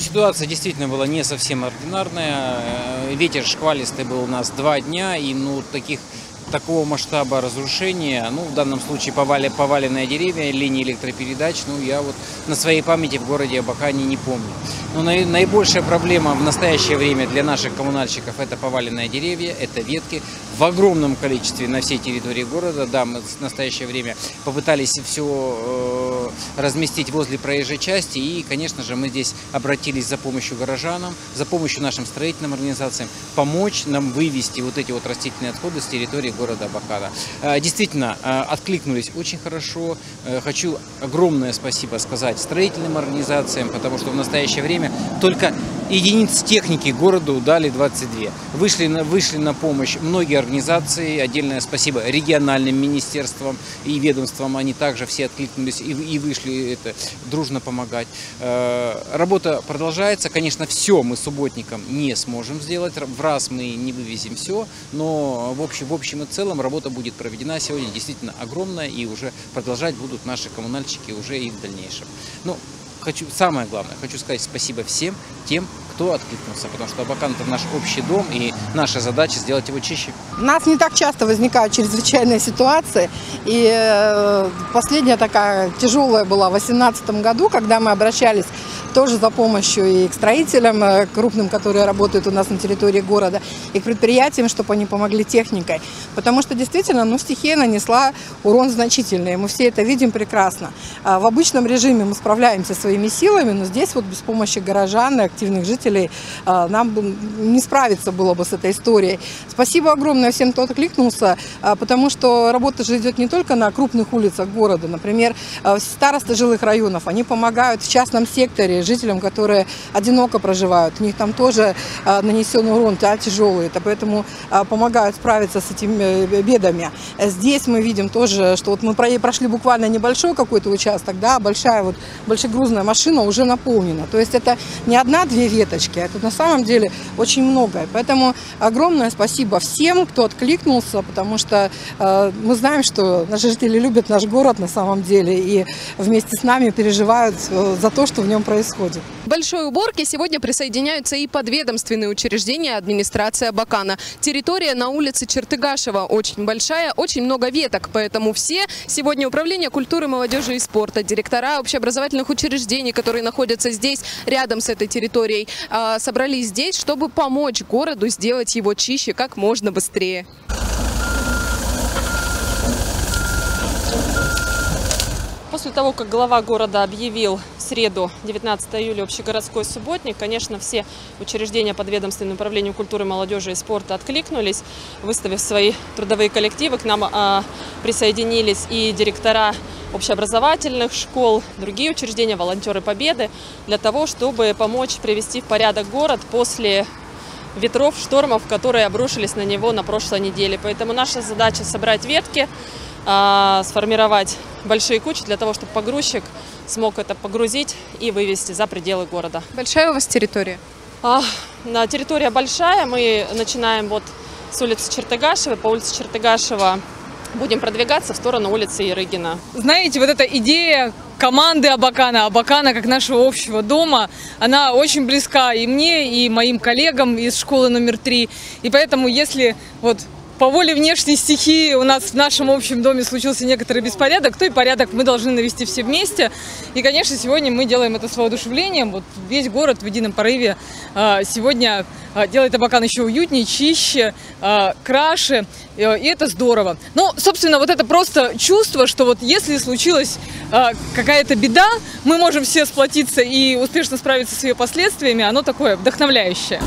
Ну, ситуация действительно была не совсем ординарная. Э, Ветер шквалистый был у нас два дня, и ну, таких такого масштаба разрушения, ну, в данном случае повали, поваленные деревья, линии электропередач, ну, я вот на своей памяти в городе Абакане не помню. Но наи- наибольшая проблема в настоящее время для наших коммунальщиков это поваленные деревья, это ветки в огромном количестве на всей территории города. Да, мы в настоящее время попытались все разместить возле проезжей части и, конечно же, мы здесь обратились за помощью горожанам, за помощью нашим строительным организациям, помочь нам вывести вот эти вот растительные отходы с территории города Абакана. Э, Действительно, э, откликнулись очень хорошо. Э, Хочу огромное спасибо сказать строительным организациям, потому что в настоящее время только единиц техники городу дали 22. Вышли на, вышли на помощь многие организации. Отдельное спасибо региональным министерствам и ведомствам. Они также все откликнулись и, и вышли это, дружно помогать. Э, Работа продолжается. Конечно, все мы субботникам не сможем сделать. В раз мы не вывезем все, но в общем, в общем и целом работа будет проведена сегодня действительно огромная и уже продолжать будут наши коммунальщики уже и в дальнейшем. Ну, хочу, самое главное, хочу сказать спасибо всем тем, кто откликнулся, потому что Абакан это наш общий дом, и наша задача сделать его чище. У нас не так часто возникают чрезвычайные ситуации. И э, последняя такая тяжелая была в 2018 году, когда мы обращались тоже за помощью и к строителям э, крупным, которые работают у нас на территории города, и к предприятиям, чтобы они помогли техникой. Потому что действительно ну, стихия нанесла урон значительный. Мы все это видим прекрасно. А В обычном режиме мы справляемся своими силами, но здесь вот без помощи горожан и активных жителей а, нам бы не справиться было бы с этой историей. Спасибо огромное всем, кто откликнулся, а, потому что работа же идет не только на крупных улицах города. Например, а, старосты жилых районов, они помогают в частном секторе жителям, которые одиноко проживают. У них там тоже нанесен урон да, тяжелый, это поэтому помогают справиться с этими э, бедами. Здесь мы видим тоже, что вот мы про- прошли буквально небольшой какой-то участок, да, большая вот большегрузная машина уже наполнена. То есть это не одна-две веточки, а это на самом деле очень многое. Поэтому огромное спасибо всем, кто откликнулся, потому что э, мы знаем, что наши жители любят наш город на самом деле и вместе с нами переживают э, за то, что в нем происходит. Большой уборке сегодня присоединяются и подведомственные учреждения администрации Абакана. Территория на улице Чертыгашева очень большая, очень много веток, поэтому все сегодня Управление культуры, молодежи и спорта, директора общеобразовательных учреждений, которые находятся здесь, рядом с этой территорией, собрались здесь, чтобы помочь городу сделать его чище как можно быстрее. После того, как глава города объявил в среду, 19 июля, общегородской субботник, конечно, все учреждения подведомственного управлению культуры, молодежи и спорта откликнулись, выставив свои трудовые коллективы. К нам а, присоединились и директора общеобразовательных школ, другие учреждения, волонтеры Победы, для того, чтобы помочь привести в порядок город после ветров, штормов, которые обрушились на него на прошлой неделе. Поэтому наша задача собрать ветки, а, сформировать большие кучи для того, чтобы погрузчик смог это погрузить и вывести за пределы города. Большая у вас территория? А, территория большая, мы начинаем вот с улицы Чертыгашева, по улице Чертыгашева будем продвигаться в сторону улицы Ярыгина. Знаете, вот эта идея команды Абакана, Абакана как нашего общего дома, она очень близка и мне, и моим коллегам из школы номер три. И поэтому, если вот по воле внешней стихии у нас в нашем общем доме случился некоторый беспорядок, то и порядок мы должны навести все вместе. И, конечно, сегодня мы делаем это с воодушевлением. Вот весь город в едином порыве а, сегодня а, делает Абакан еще уютнее, чище, а, краше. И это здорово. Ну, собственно, вот это просто чувство, что вот если случилась какая-то беда, мы можем все сплотиться и успешно справиться с ее последствиями, оно такое вдохновляющее.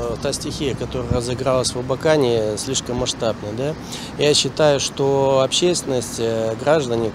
Э, та стихия, которая разыгралась в Абакане, слишком масштабная. Да? Я считаю, что общественность, э, граждане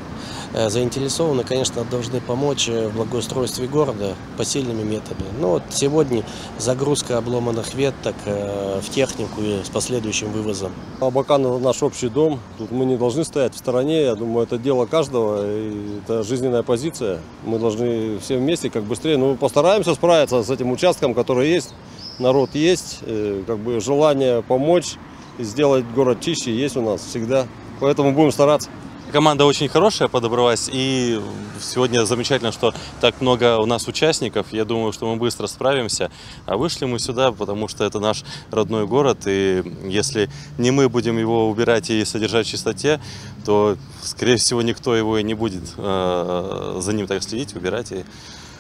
э, заинтересованы, конечно, должны помочь э, в благоустройстве города посильными методами. Ну вот сегодня загрузка обломанных веток в технику и с последующим вывозом. Абакан наш общий дом. Тут мы не должны стоять в стороне. Я думаю, это дело каждого. И это жизненная позиция. Мы должны все вместе как быстрее. Ну, постараемся справиться с этим участком, который есть. Народ есть. э, Как бы желание помочь сделать город чище есть у нас всегда. Поэтому будем стараться. команда очень хорошая подобралась, и сегодня замечательно, что так много у нас участников. Я думаю, что мы быстро справимся. А вышли мы сюда, потому что это наш родной город, и если не мы будем его убирать и содержать в чистоте, то, скорее всего, никто его и не будет э, за ним так следить, убирать. И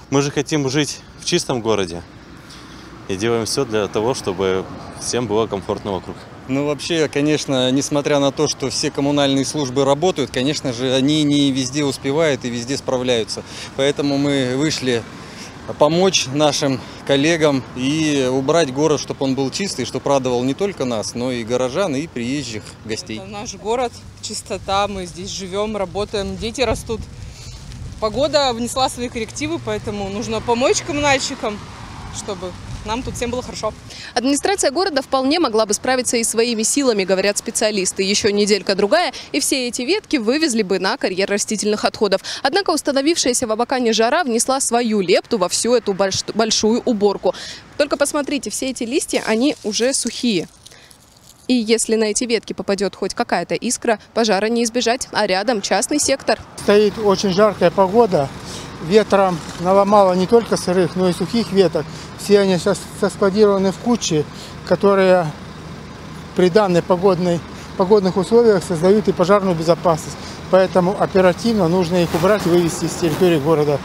мы же хотим жить в чистом городе и делаем все для того, чтобы всем было комфортно вокруг. Ну, вообще, конечно, несмотря на то, что все коммунальные службы работают, конечно же, они не везде успевают и везде справляются. Поэтому мы вышли помочь нашим коллегам и убрать город, чтобы он был чистый, чтобы радовал не только нас, но и горожан, и приезжих гостей. Это наш город, чистота, мы здесь живем, работаем, дети растут. Погода внесла свои коррективы, поэтому нужно помочь коммунальщикам, чтобы нам тут всем было хорошо. Администрация города вполне могла бы справиться и своими силами, говорят специалисты. Еще неделька-другая, и все эти ветки вывезли бы на карьер растительных отходов. Однако установившаяся в Абакане жара внесла свою лепту во всю эту больш- большую уборку. Только посмотрите, все эти листья, они уже сухие. И если на эти ветки попадет хоть какая-то искра, пожара не избежать, а рядом частный сектор. Стоит очень жаркая погода, ветром наломало не только сырых, но и сухих веток. Все они соскладированы в кучи, которые при данной погодной, погодных условиях создают и пожарную безопасность. Поэтому оперативно нужно их убрать и вывести с территории города.